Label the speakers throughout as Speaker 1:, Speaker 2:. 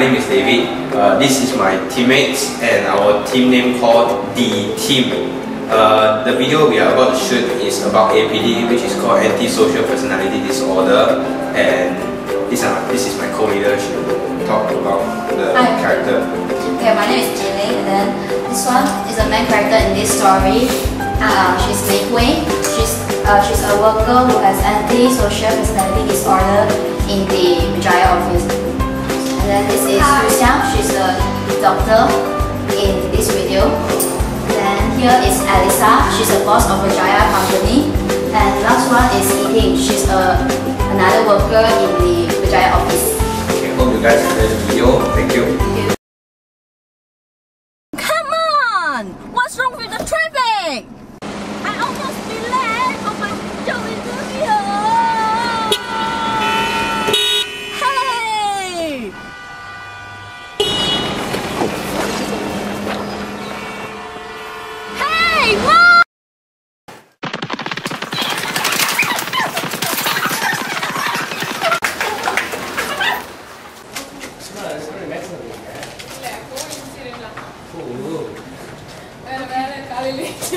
Speaker 1: My name is David. Uh, this is my teammates and our team name called D Team. Uh, the video we are about to shoot is about APD, which is called Antisocial Personality Disorder. And this, are, this is my co-leader. She will talk about the
Speaker 2: Hi.
Speaker 1: character.
Speaker 2: Okay, my name is Jilei, and then this one is the main character in this story. Uh, she's Mei Hui. She's uh, she's a worker who has antisocial personality disorder in the Vijaya office. Then this is Xiang. She's a doctor in this video. Then here is Alisa. She's a boss of Vijaya company. And last one is Yi Ting. She's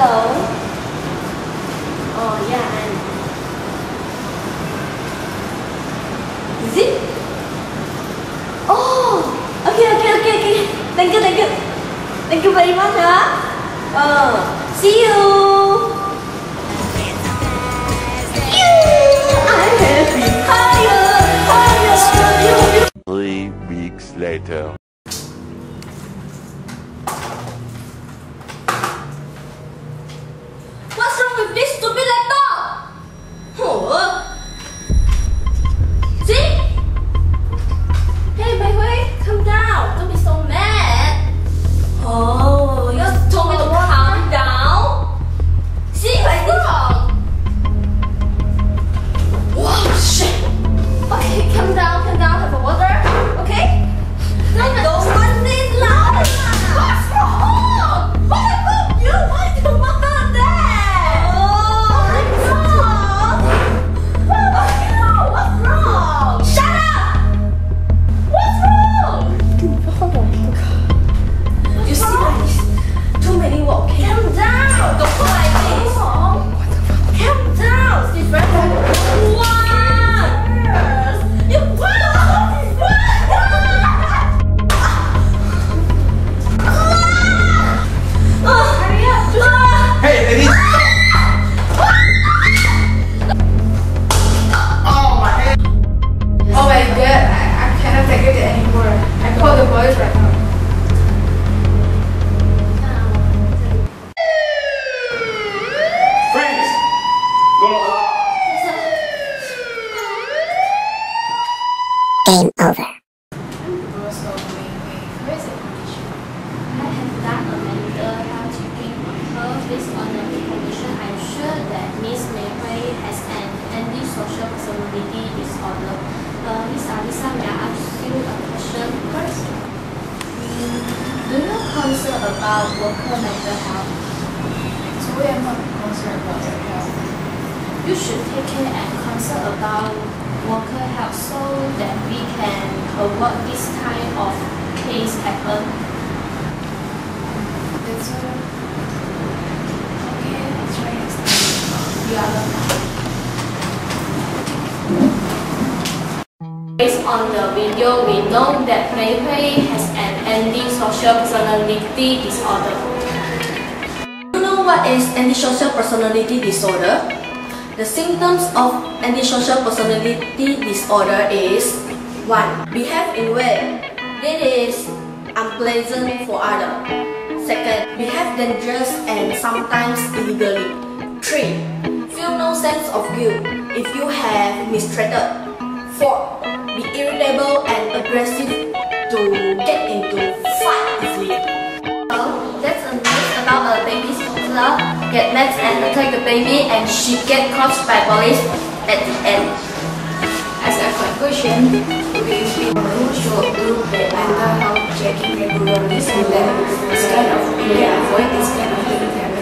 Speaker 2: Hello. Oh yeah. Is it? Oh, okay, okay, okay, okay. Thank you, thank you, thank you very much, huh? Oh, see you.
Speaker 3: Three weeks later.
Speaker 4: be stupid like you
Speaker 2: concern about worker mental health?
Speaker 5: So we are not concerned about their health.
Speaker 2: You should take care and concern about worker health so that we can avoid this kind of case happen.
Speaker 5: That's all. Okay, I'll try next.
Speaker 2: You are welcome. Based on the video, we know that Mei Hui has an antisocial personality disorder.
Speaker 4: Do You know what is antisocial personality disorder? The symptoms of antisocial personality disorder is 1. Behave in way that is unpleasant for others. Second, behave dangerous and sometimes illegally. 3. Feel no sense of guilt if you have mistreated. 4. Be irritable and aggressive to get into fight it.
Speaker 2: Well, that's a myth about a baby's toddler get mad and attack the baby and she get caught by police at the end.
Speaker 5: As a conclusion, we should do the mental health checking regularly so that this kind of we can avoid this kind of thing.